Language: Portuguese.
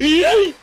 E aí?